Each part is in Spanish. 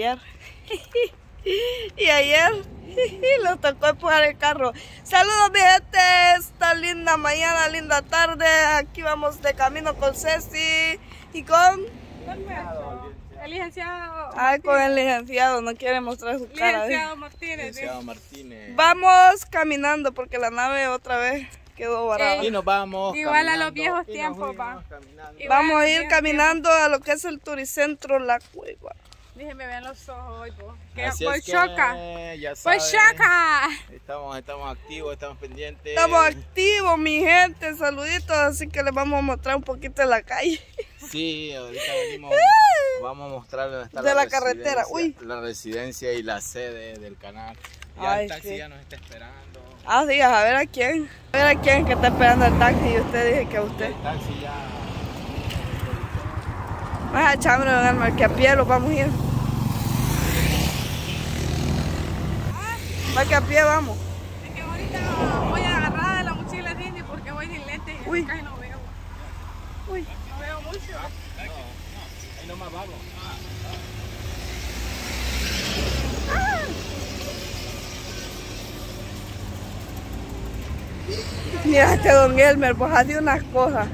y ayer los tocó empujar el carro. Saludos mi gente, esta linda mañana, linda tarde. Aquí vamos de camino con Ceci y con... El licenciado. Ah, con el licenciado, no quiere mostrar su cara. Licenciado Martínez. Licenciado Martínez. Vamos caminando porque la nave otra vez quedó varada. Y nos vamos. Igual a los viejos tiempos, va. Vamos a ir caminando a lo que es el turicentro La Cueva. Déjenme ver los ojos hoy, po. Que Así voy es que, choca. ya. Estamos, estamos activos, estamos pendientes. Estamos activos, mi gente. Saluditos, así que les vamos a mostrar un poquito de la calle. Sí, ahorita venimos. Vamos a mostrarles dónde está De la carretera, residencia- La residencia y la sede del canal. Ya Ay, el taxi sí. ya nos está esperando. Ah, sí, a ver a quién. A ver a quién que está esperando el taxi y usted dice que a usted. El taxi ya. Más a Elmer, que a pie lo vamos a ir. Más que a pie vamos. Es que ahorita voy agarrada de la mochila Disney porque voy sin lentes y Uy. casi no veo. Uy. No veo mucho. Ahí nomás vamos. Mira este don Elmer, pues hacía unas cosas.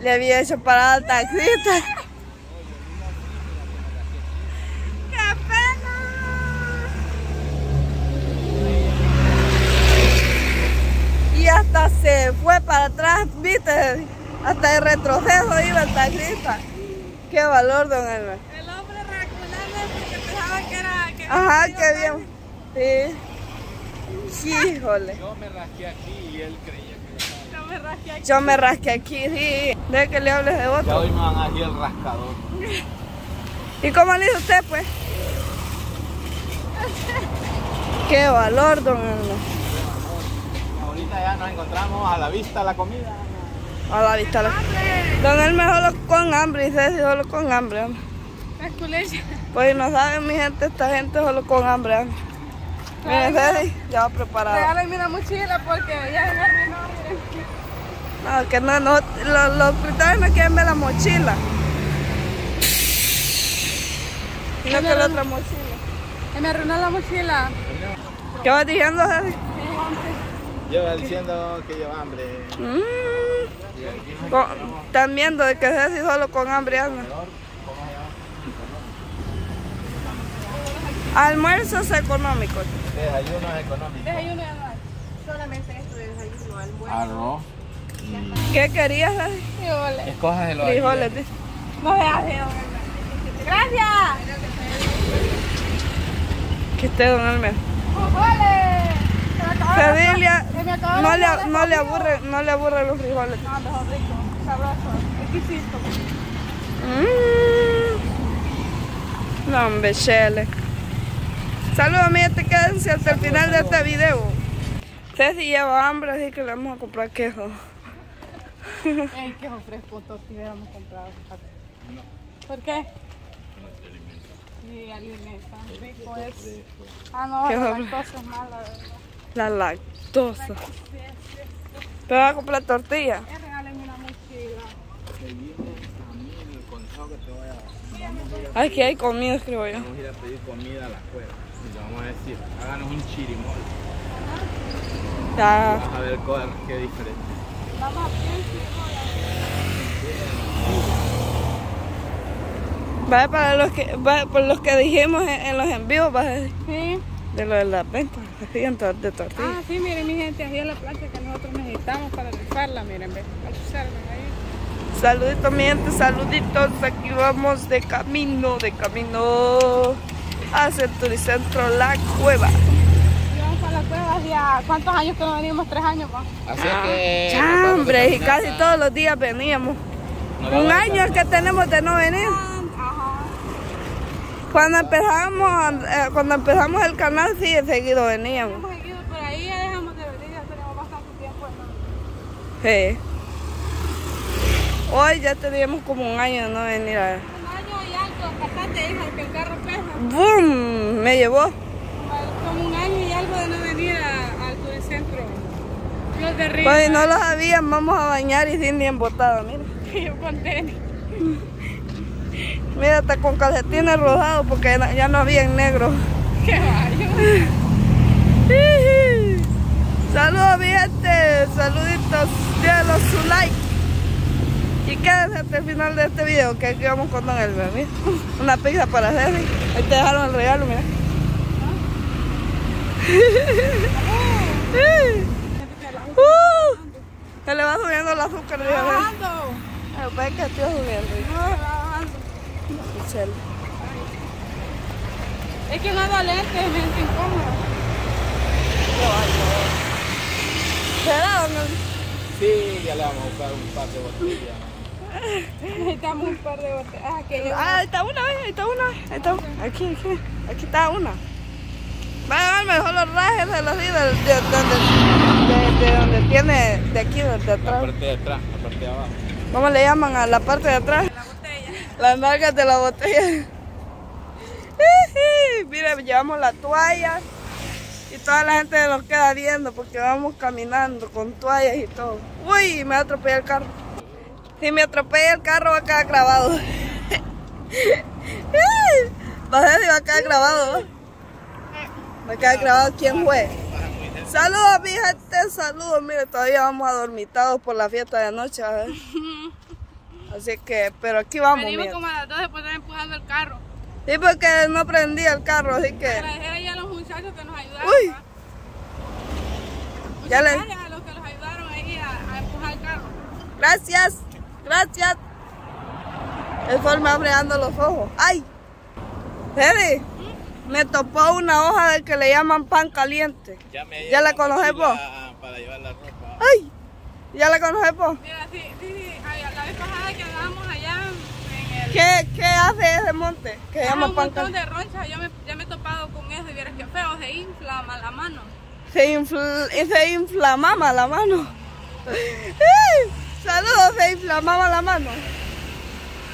Le había hecho parada al taxista. ¡Qué pena! Y hasta se fue para atrás, viste, hasta el retroceso iba el taxista. Qué valor, don Elmer. El hombre reaccionando porque pensaba que era. Que Ajá, qué bien. Sí. Híjole. Yo me rasqué aquí y él creía que. No me rasqué aquí. Yo me rasqué aquí, sí. Deje que le hables de Ya otro. hoy me van a ir el rascador. ¿Y cómo le hizo usted, pues? Qué valor, don Elmer. A la vista la comida. A la vista. la- Don Elmer solo con hambre y Ceci solo con hambre. Es. Pues no saben, mi gente, esta gente solo con hambre. hombre. Miren, Ceci, ya va preparada. Regálenme una mochila porque ya se me arruinó. No, que no, no, los, los suscriptores no quieren ver la mochila. Sino que la otra mochila. Se me arruinó la mochila. ¿Qué vas diciendo, Ceci? Lleva diciendo que lleva hambre. Mm, con- viendo de que Ceci solo con hambre anda. Almuerzos económicos. Desayunos económicos. Desayuno. Solamente esto de desayuno, almuerzo. Arroz. ¿Qué querías? Frijoles. Escójaselo Frijoles. dice. No se hace, don Elmer. Gracias. Que usted, don Elmer. ¡Frijoles! Acabaron no le, no le aburre, no le aburre los frijoles. No, mejor rico, sabroso, exquisito. Mm. No, hombre, chele. Saludos, mi gente, quédense hasta el final de este video. Ceci lleva hambre, así que le vamos a comprar queso. Ey, qué fresco, todos hubiéramos comprado. ¿Por qué? Sí, alimenta, rico es. Ah, no, la lactosa es mala, ¿verdad? La lactosa. ¿Te vas a comprar tortilla? Eh, regálenme una mochila. el consejo que te voy a dar. Ay, que hay comida, creo yo. Vamos a ir a pedir comida a la cueva. Y le vamos a decir, háganos un chirimol. Ya. Vas a ver qué diferente. Vamos a pienso. Va para los que, va por los que dijimos en, en los envíos, va a decir, Sí. de lo de la venta, así en tor- de tortilla. Ah, sí, miren mi gente, ahí es la plancha que nosotros necesitamos para rifarla, miren, ve. Observen ahí. Saluditos, mi gente, saluditos. Aquí vamos de camino, de camino hacia el Turicentro La Cueva. Vamos la cueva cuántos años que no venimos, tres años, pa. Así es que. Chambre, y casi todos los días veníamos. Un año es que tenemos de no venir. Cuando empezamos, eh, cuando empezamos el canal, sí, seguido veníamos. Hemos seguido por ahí, ya dejamos de venir, ya tenemos bastante tiempo. ¿no? Sí. Hoy ya teníamos como un año no venir a... Un año y algo, bastante, hija, que el carro pesa. ¡Bum! Me llevó. Como un año y algo de no venir a- al turicentro. Los de Río. Pues si no lo sabían, vamos a bañar y sin ni embotada, mira. yo con tenis. Mira, está con calcetines rosados porque ya- no había en negro. Qué vaya. Saludos mi gente, saluditos, déjanos su like. Y quédense hasta el final de este video que aquí vamos con Don Elber, mira. Una pizza para Ceci. Ahí te dejaron el regalo, mira. Uh, se le va subiendo el azúcar. Bajando. Pero ve que estoy subiendo. No. Es que no ando lentes, me siento incómoda. ¿Será, don Elber? Sí, ya le vamos a buscar un par de botellas. Necesitamos un par de botellas. Ah, que yo. Ah, ahí está una, ahí está una, ahí está una. Aquí, aquí, aquí está una. Va a mejor los rajes de los de, de, de, de, de donde tiene, de aquí, de, de La atrás. parte de atrás, la parte de abajo. ¿Cómo le llaman a la parte de atrás? Las nalgas de la botella. Mira, llevamos la toalla y toda la gente nos queda viendo porque vamos caminando con toallas y todo. Uy, me atropellé el carro. Si me atropella el carro va a quedar grabado. Va a ver si va a quedar grabado. ¿va? A quedar grabado quién fue. Saludos mi gente, saludos. Mire, todavía vamos adormitados por la fiesta de anoche. ¿va? Así que, pero aquí vamos. Venimos mire. como a las 2 después de estar empujando el carro. Sí, porque no prendía el carro, así que Agradecer ahí a los muchachos que nos ayudaron. Uy. ¿va? Ya Muchas le- gracias a los que nos ayudaron ahí a, a empujar el carro. gracias, gracias. El sol me va bregando los ojos. ¡Ay! Fede, me topó una hoja del que le llaman pan caliente. Ya, me ¿Ya la mochila vos? Para llevar la ropa. ¡Ay! ¿Ya la conoces vos? Mira, sí, sí, sí. La vez pasada que andábamos allá en el. ¿Qué, ¿Qué hace ese monte? Que llama un montón de ronchas. Yo me, ya me he topado con eso y vieras que feo, se inflama la mano. Se, infl- y se inflamaba la mano. Saludos, se inflamaba la mano.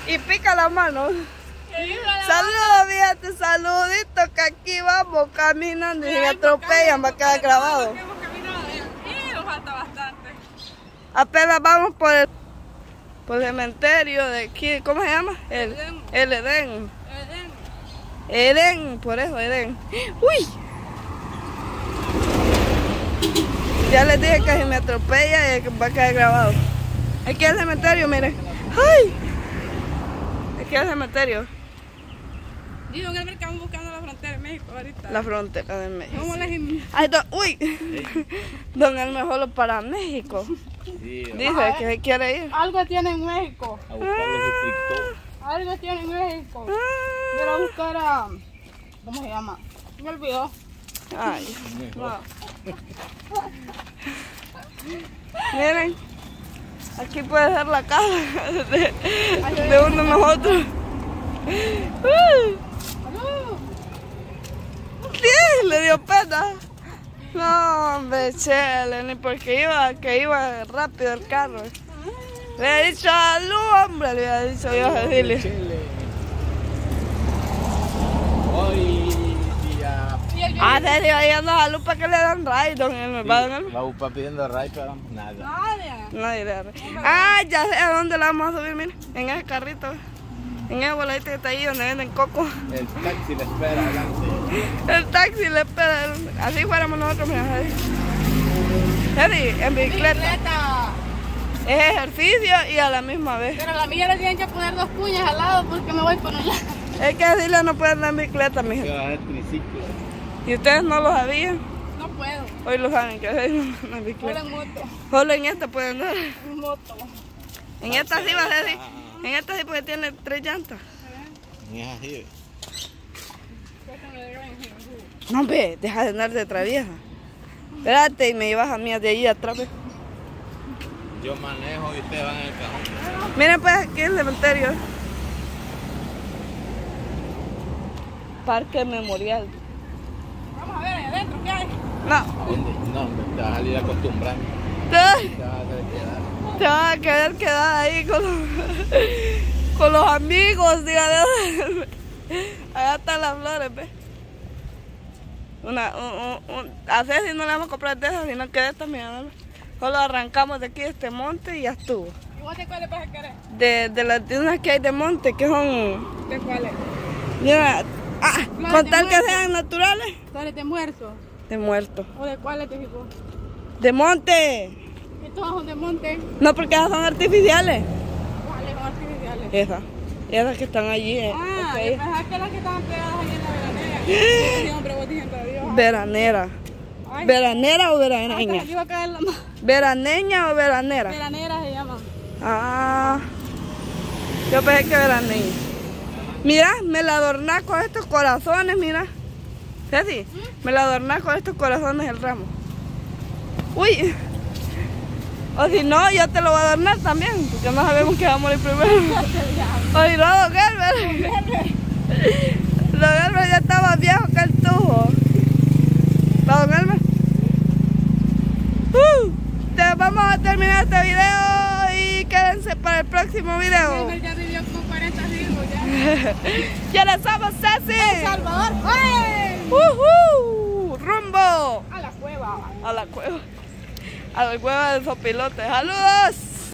Y pica la mano. Infla Saludos, fíjate, saluditos que aquí vamos caminando y me atropellan va a quedar grabado. Hemos caminado y nos falta bastante. Apenas vamos por el, por el cementerio de aquí, ¿cómo se llama? El, Edén. el Edén. Edén. Edén, por eso Edén. ¡Uy! Ya les dije que si me atropella que va a quedar grabado. Aquí el cementerio, miren. ¡Ay! Aquí el cementerio, Dijo que vamos buscando México ahorita. la frontera de México. ¿Cómo les Ay, don, uy, don el mejor para México. Sí, Dice que se quiere ir. Algo tiene en México. a buscar los suscriptores. Algo tiene en México. Ah. Quiero a buscar a. ¿Cómo se llama? Me olvidó. Ay, no. Miren, aquí puede ser la casa de, de uno de nosotros. Sí, le dio pena. No, hombre, chele, ni porque iba, que iba rápido el carro. Le he dicho salud, hombre, le había dicho yo a decirle. Chile. Hoy día. Y el Ah, serio, ahí anda salud para que le dan ray, don Elmer. ¿Va, don Elmer? La UPA pidiendo ray, pero nada. Nadie. Nadie le da ray. Ah, ya sé a dónde la vamos a subir, mira. En ese carrito. En ese voladito que está ahí donde venden coco. El taxi le espera adelante. El taxi le espera. Así fuéramos nosotros, mira. Eddie. En bicicleta. Bicicleta. Es ejercicio y a la misma vez. Pero a la mía le tienen que poner dos puñas al lado porque me voy por un lado. Es que así no pueden andar en bicicleta, Que mija. va a ser triciclo. Y ustedes no lo sabían. No puedo. Hoy lo saben que así no andan en Solo bicicleta. en moto. Solo en esta pueden andar. En moto. En esta sí va a ser. En esta sí porque tiene tres llantas. Y es así. No, ve, deja de andar de travieja. Espérate y me llevas a mí de ahí atrás. ve. Yo manejo y ustedes van en el cajón. Miren pues aquí el cementerio. Parque Memorial. Vamos a ver ahí adentro qué hay. No, ¿A dónde? No, te vas a salir acostumbrando. te, Te vas a tener que dar. Te vas a querer quedar ahí con los, con los amigos, dígale. Allá están las flores, ve. Una, un, un, un- a Ceci no le vamos a comprar de esas, sino que de estas, mira. Solo arrancamos de aquí de este monte y ya estuvo. ¿Y vos de cuáles vas a querer? De, de las de unas que hay de monte, que son... ¿De cuáles? Mira, ah, con tal que sean naturales. ¿Cuáles de muerto? De muerto. ¿O de cuáles de tipo? De monte. Son de monte. No, porque esas son artificiales. ¿Cuáles son artificiales? Esas. Esas que están allí. eh, Ah, pensaba que las que estaban pegadas ahí en la veranera. Sí, hombre. Veranera. Ay, ¿Veranera o hasta veraneña? a caer la. ¿Veraneña o veranera? Veranera se llama. Ah, yo pensé que veraneña. Mira, me la adornás con estos corazones, mira. Ceci, me la adornás con estos corazones el ramo. Uy. O si no, yo te lo voy a adornar también, porque no sabemos que va a morir primero. Oye, no, don Gerber. Don Gerber ya está más viejo que el tubo. ¿Va, don Gerber? Uh, te vamos a terminar este video y quédense para el próximo video. Él ya vivió con 40 hijos ya. ¿Quiénes somos, Ceci? Salvador, ¡ay! ¡Uhú! ¡Rumbo! A la cueva. A la cueva. A la cueva de Sopilote. ¡Saludos!